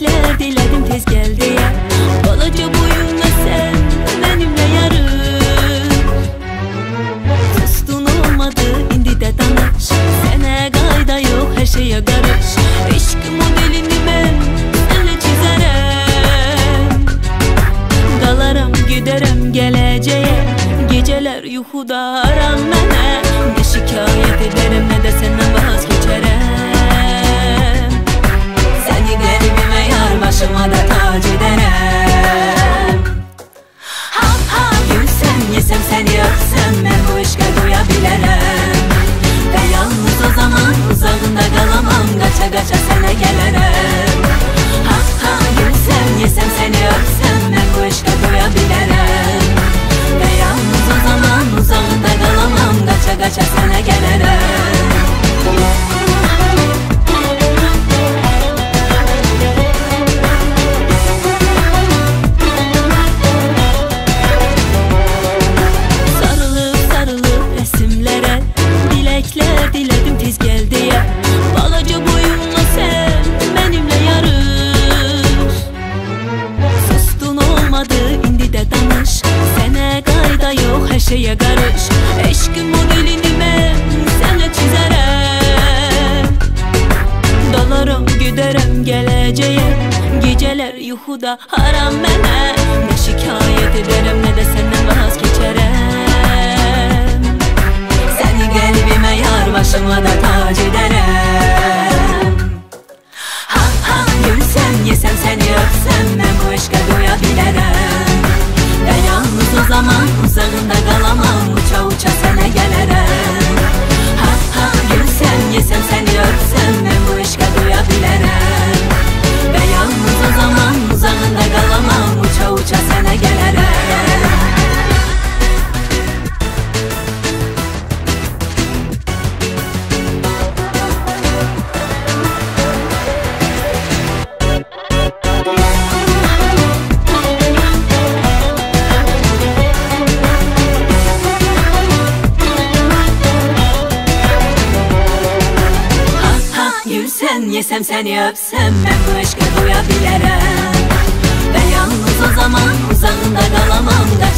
bekler diledim tez gel diye Balaca boyunla sen benimle yarın. Dostun olmadı indi de danış. Sene gayda yok her şeye karış. İşk modelini ben elle çizerem. Qalarım giderem geleceğe. Geceler yuhuda aran mene Ne şikayet edem şeye karış. Eşkin modelini ben sana çizerem Dalarım giderem geleceğe. Geceler yuhuda haram mene Ne şikayet ederim ne de senden vazgeçerem Seni kalbime yar başıma da tak Gülsen yesem seni öpsem Ben bu aşka doyabilirim Ben yalnız o zaman uzağında kalamam da